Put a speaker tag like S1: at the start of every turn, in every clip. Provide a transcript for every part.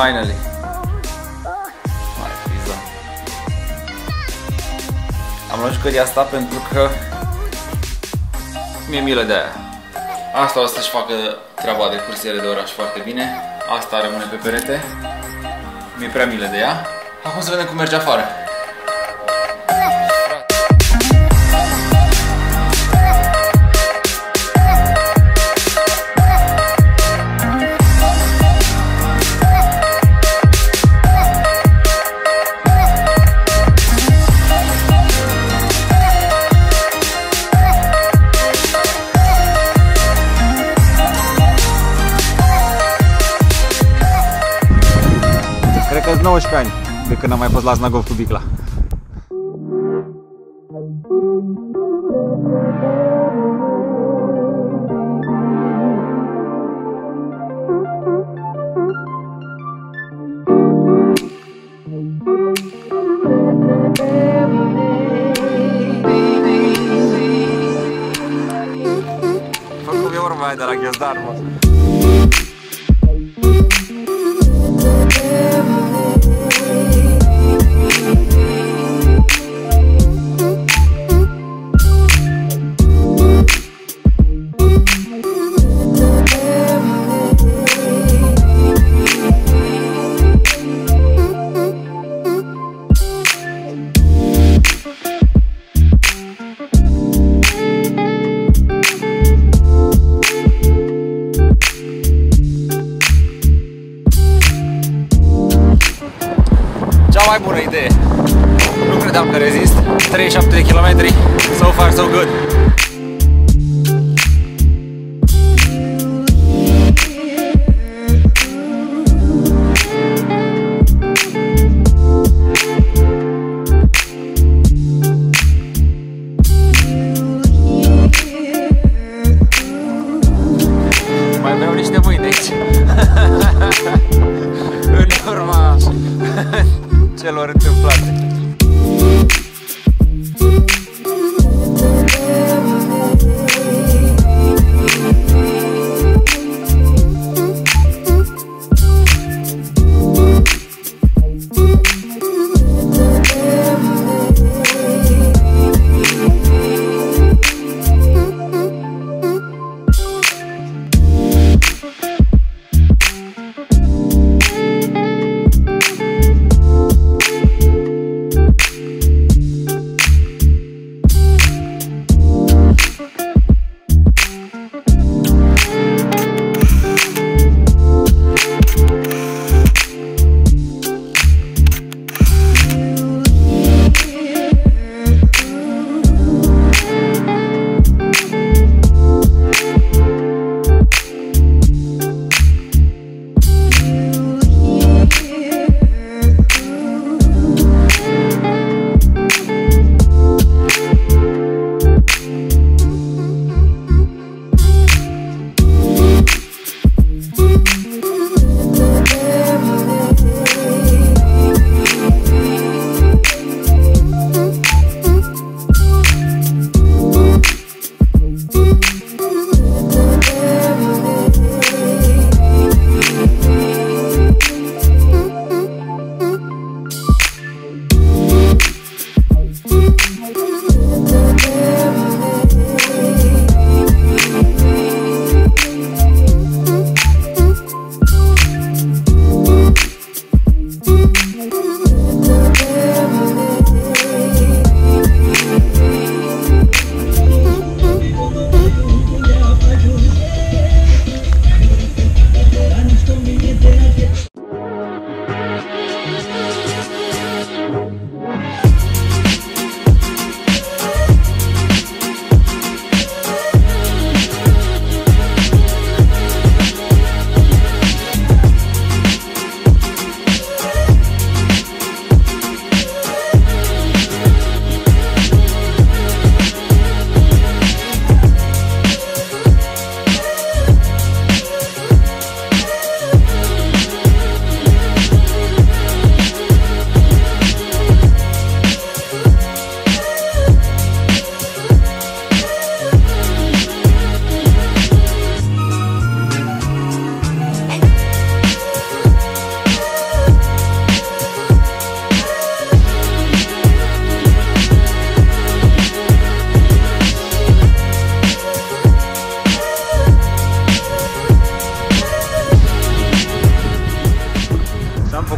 S1: Finally. Hai, pizza. Am luat jucăria asta pentru că mi-e milă de aia. Asta o să-și facă treaba de cursiere de oraș foarte bine. Asta rămâne pe perete. Mi-e prea milă de ea. Acum să vedem cum merge afară.
S2: 19 ani de când am mai fost la Znagov cu bicla. Fă cum e vorba aia de la Ghezdar, mă.
S1: Mai bună idee. Nu credeam că rezist. 37 de kilometri. So far, so good.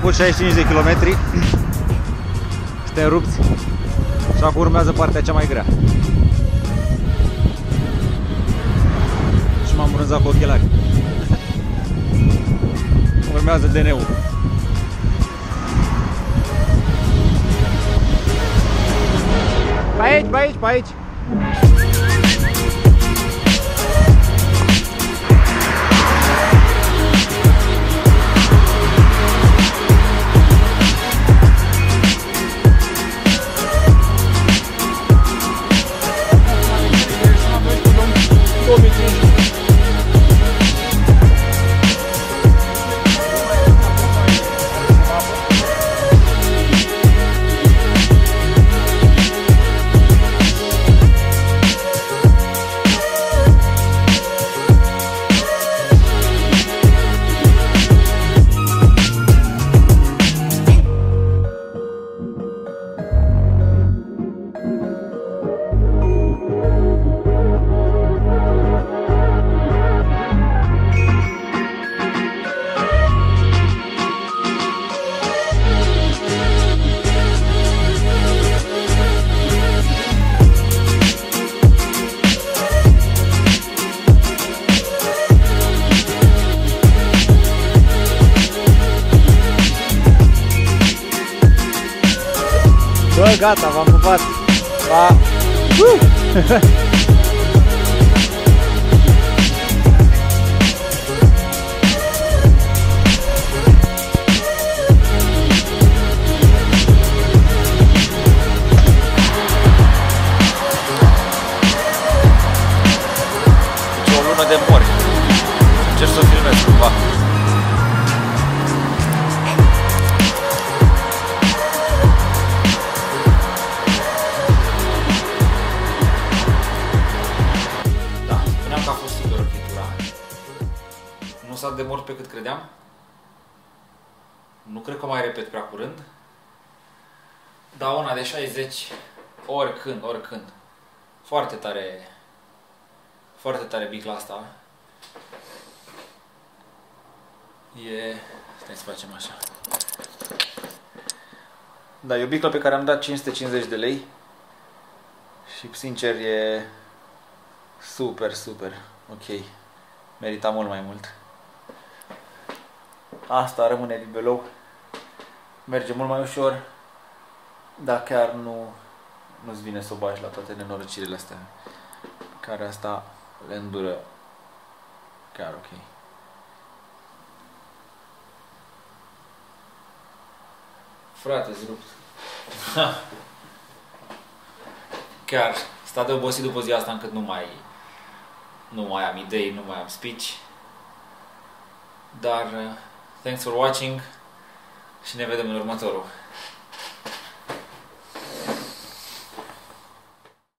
S2: Făcut 65 de kilometri. Suntem rupți. Și acum urmează partea cea mai grea. Și m-am brânzat cu ochelari. Urmează DN-ul. Pe aici, pe aici, pe aici. Gata, v-am pupat. Pa! Uh! Deci o lună de mori. Încerc să o filmez cumva.
S1: Nu s-a de mort pe cât credeam. Nu cred că o mai repet prea curând. Dar una de 60, oricând, oricând. Foarte tare, foarte tare bicla asta. E... Stai să facem așa. Da, e o biclă pe care am dat 550 de lei. Și sincer e super, super, ok. Merita mult mai mult. Asta rămâne libelou. Merge mult mai ușor. Dar chiar nu nu-ți vine să o bagi la toate nenorocirile astea. Care asta le îndură chiar ok. Frate, rupt. Chiar sta de obosit după ziua asta încât nu mai nu mai am idei, nu mai am speech. Dar uh, thanks for watching și ne vedem în următorul.